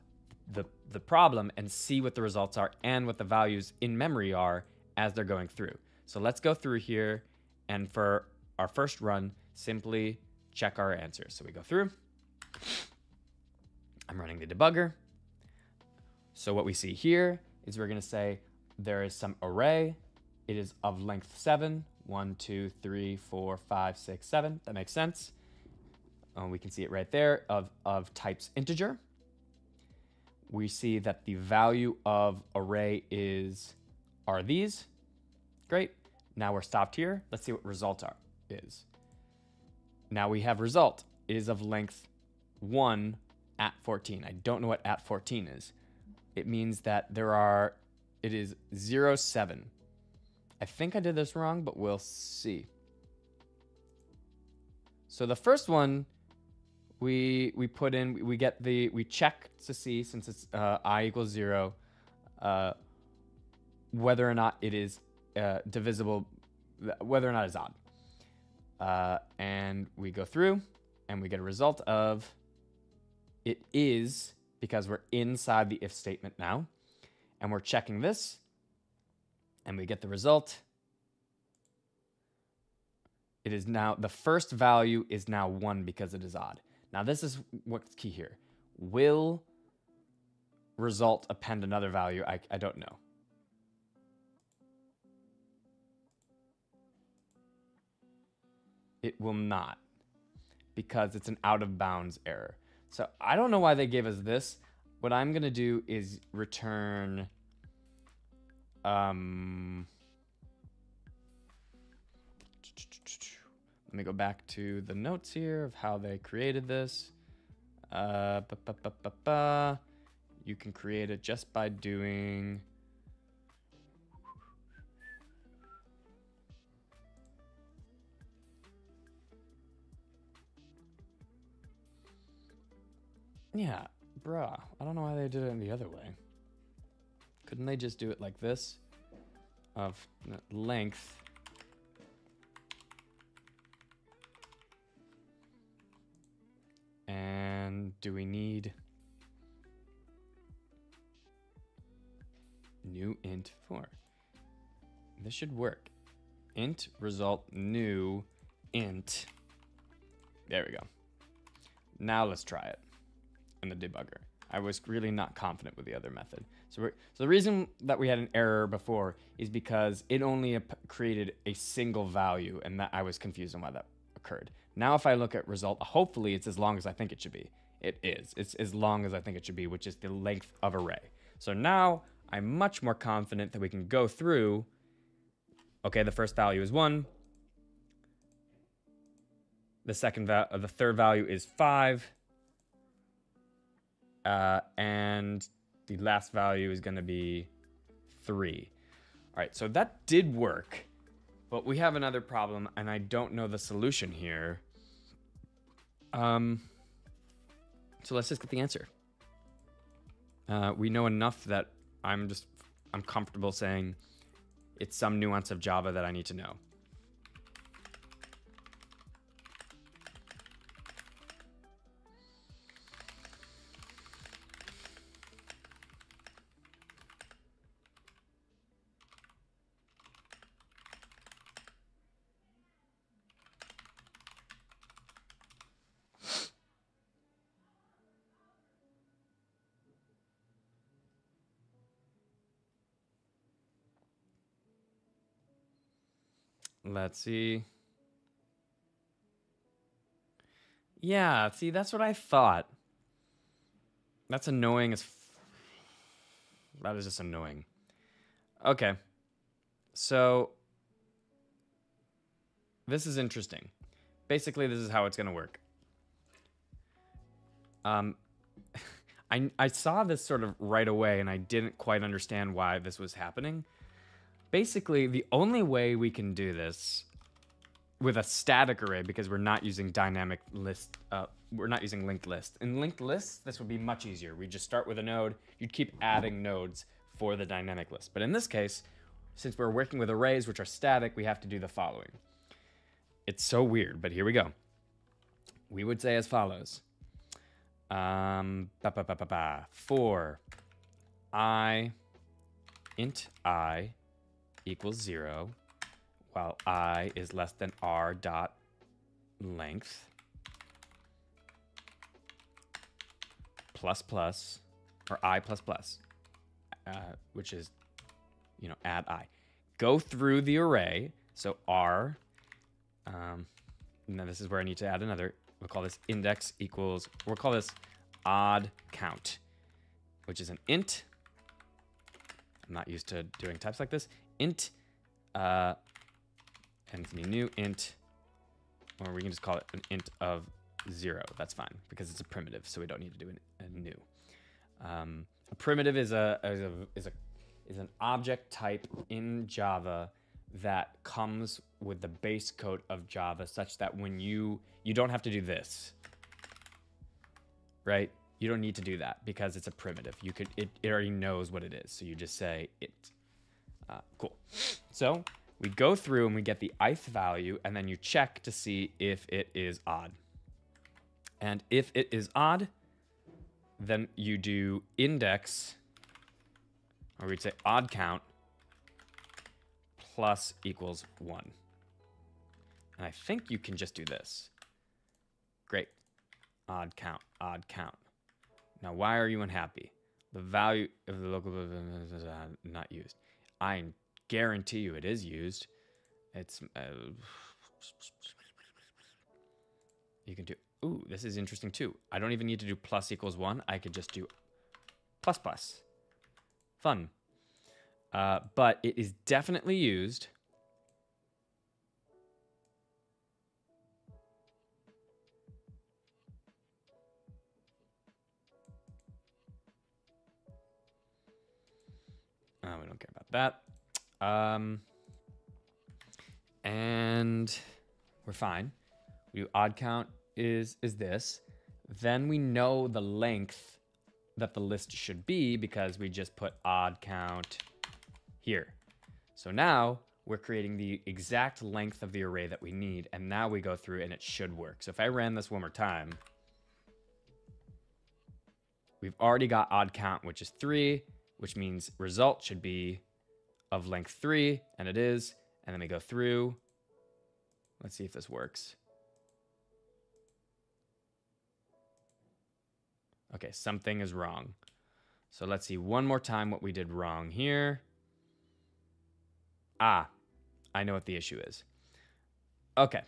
the, the problem and see what the results are and what the values in memory are as they're going through. So let's go through here and for our first run, simply check our answers. So we go through. I'm running the debugger. So what we see here is we're going to say there is some array. It is of length 7. 1, 2, 3, 4, 5, 6, 7. That makes sense. Uh, we can see it right there of, of types integer. We see that the value of array is are these. Great. Now we're stopped here. Let's see what result are, is. Now we have result. It is of length 1 at 14. I don't know what at 14 is. It means that there are, it is 0, 7. I think I did this wrong, but we'll see. So the first one, we we put in, we get the, we check to see since it's uh, i equals 0, uh, whether or not it is uh, divisible, whether or not it's odd. Uh, and we go through and we get a result of it is because we're inside the if statement now. And we're checking this and we get the result. It is now, the first value is now one because it is odd. Now, this is what's key here. Will result append another value? I, I don't know. It will not because it's an out of bounds error. So I don't know why they gave us this. What I'm going to do is return um let me go back to the notes here of how they created this. Uh, ba, ba, ba, you can create it just by doing Yeah, bruh. I don't know why they did it in the other way. Couldn't they just do it like this? Of length. And do we need new int 4? This should work. Int result new int. There we go. Now let's try it in the debugger. I was really not confident with the other method. So, so the reason that we had an error before is because it only created a single value, and that I was confused on why that occurred. Now, if I look at result, hopefully it's as long as I think it should be. It is. It's as long as I think it should be, which is the length of array. So now I'm much more confident that we can go through. Okay, the first value is one. The second, va- uh, the third value is five uh, and the last value is going to be 3. All right, so that did work, but we have another problem, and I don't know the solution here. Um, so let's just get the answer. Uh, we know enough that I'm just I'm comfortable saying it's some nuance of Java that I need to know. Let's see. Yeah, see, that's what I thought. That's annoying as. That is just annoying. Okay. So. This is interesting. Basically, this is how it's going to work. Um, I, I saw this sort of right away and I didn't quite understand why this was happening. Basically, the only way we can do this with a static array, because we're not using dynamic list, uh, we're not using linked list. In linked lists, this would be much easier. We just start with a node, you'd keep adding nodes for the dynamic list. But in this case, since we're working with arrays which are static, we have to do the following. It's so weird, but here we go. We would say as follows. Um, ba, ba, ba, ba, ba. for i int i equals zero, while i is less than r dot length plus plus or i plus plus, uh, which is you know add i. Go through the array. So r. Um, now this is where I need to add another we'll call this index equals, we'll call this odd count, which is an int. I'm not used to doing types like this. Int, uh, and it's new int, or we can just call it an int of zero. That's fine because it's a primitive, so we don't need to do an, a new. Um, a primitive is a, is a is a is an object type in Java that comes with the base code of Java such that when you you don't have to do this. Right? You don't need to do that because it's a primitive. You could it, it already knows what it is. So you just say it. Uh, cool. So we go through and we get the ith value and then you check to see if it is odd. And if it is odd, then you do index, or we'd say odd count plus equals 1. And I think you can just do this. Great. Odd count, odd count. Now, why are you unhappy? The value of the local not used. I guarantee you it is used. It's. Uh, you can do. Ooh, this is interesting too. I don't even need to do plus equals one. I could just do plus plus. Fun. Uh, but it is definitely used. That. Um, and we're fine. We do odd count is is this. Then we know the length that the list should be because we just put odd count here. So now we're creating the exact length of the array that we need. And now we go through and it should work. So if I ran this one more time, we've already got odd count, which is three, which means result should be of length three, and it is. And then we go through. Let's see if this works. Okay, something is wrong. So let's see one more time what we did wrong here. Ah, I know what the issue is. Okay.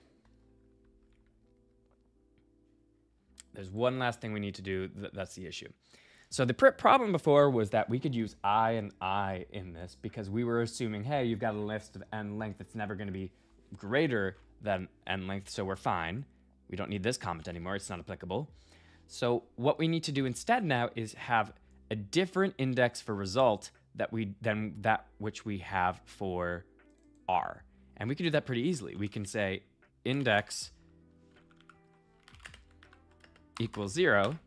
There's one last thing we need to do. that's the issue. So the problem before was that we could use i and i in this because we were assuming, hey, you've got a list of n length that's never going to be greater than n length, so we're fine. We don't need this comment anymore. It's not applicable. So what we need to do instead now is have a different index for result that we than that which we have for r. And we can do that pretty easily. We can say index equals zero.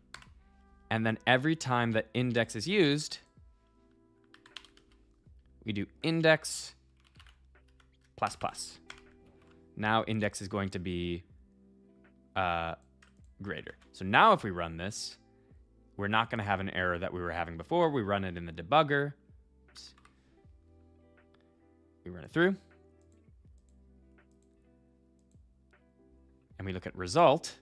And then every time that index is used, we do index plus plus. Now index is going to be uh, greater. So now if we run this, we're not going to have an error that we were having before. We run it in the debugger. We run it through. And we look at result.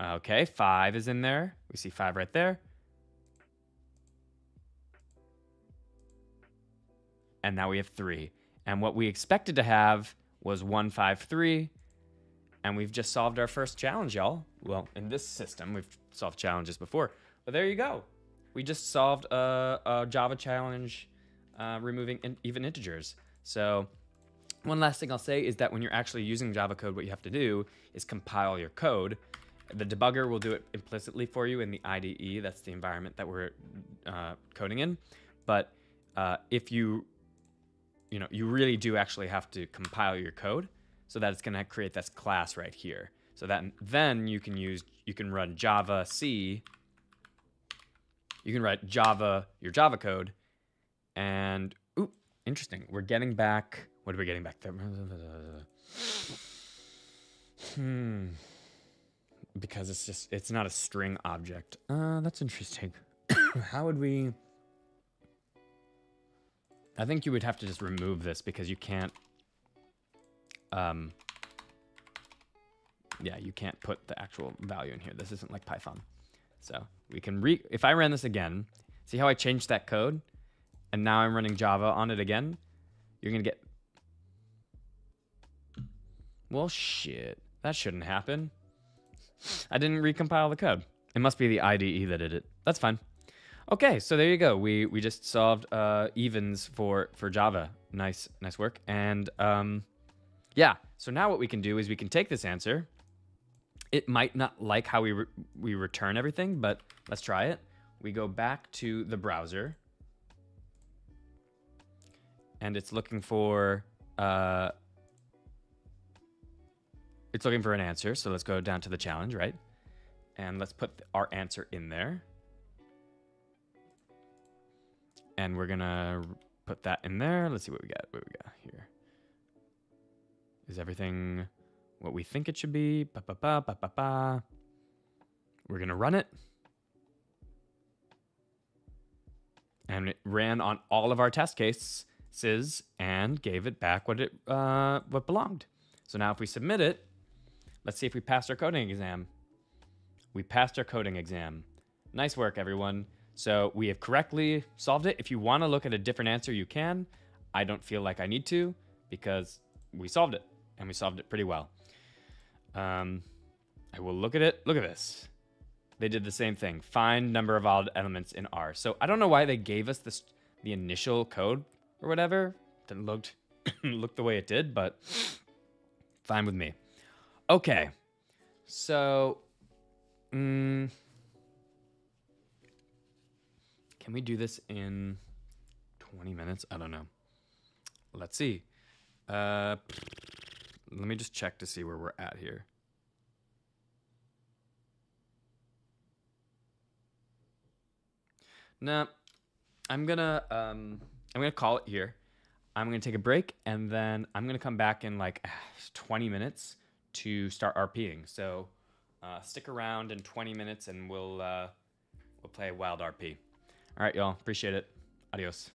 Okay, five is in there. We see five right there. and now we have three. And what we expected to have was one, five, three, and we've just solved our first challenge, y'all. Well, in this system, we've solved challenges before, but there you go. We just solved a, a Java challenge uh, removing in, even integers. So one last thing I'll say is that when you're actually using Java code, what you have to do is compile your code. The debugger will do it implicitly for you in the IDE. That's the environment that we're uh, coding in. But uh, if you, you know, you really do actually have to compile your code so that it's going to create this class right here. So that then you can use, you can run javac. You can write Java, your Java code, and ooh, interesting. We're getting back. What are we getting back there? Hmm. Because it's just it's not a string object. Uh, that's interesting. How would we? I think you would have to just remove this because you can't. Um. Yeah, you can't put the actual value in here. This isn't like Python. So we can re. If I ran this again, see how I changed that code? and now I'm running Java on it again, you're going to get... Well, shit. That shouldn't happen. I didn't recompile the code. It must be the IDE that did it. That's fine. Okay, so there you go. We we just solved uh, evens for for Java. Nice nice work. And um, yeah, so now what we can do is we can take this answer. It might not like how we re we return everything, but let's try it. We go back to the browser and it's looking for uh, it's looking for an answer. So let's go down to the challenge, right? And let's put our answer in there. And we're gonna put that in there. Let's see what we got. What we got here. Is everything what we think it should be? Ba, ba, ba, ba, ba, ba. We're gonna run it. And it ran on all of our test cases and gave it back what it uh, what belonged. So now if we submit it, let's see if we passed our coding exam. We passed our coding exam. Nice work, everyone. So we have correctly solved it. If you want to look at a different answer, you can. I don't feel like I need to because we solved it and we solved it pretty well. Um, I will look at it. Look at this. They did the same thing. Find number of odd elements in R. So I don't know why they gave us this the initial code or whatever. Didn't look look the way it did, but fine with me. Okay, so mm, can we do this in 20 minutes? I don't know. Let's see. Uh, let me just check to see where we're at here. Nah, I'm gonna um. I'm gonna call it here. I'm gonna take a break and then I'm gonna come back in like 20 minutes to start RPing. So uh, stick around in 20 minutes and we'll uh, we'll play wild RP. All right, y'all. Appreciate it. Adios.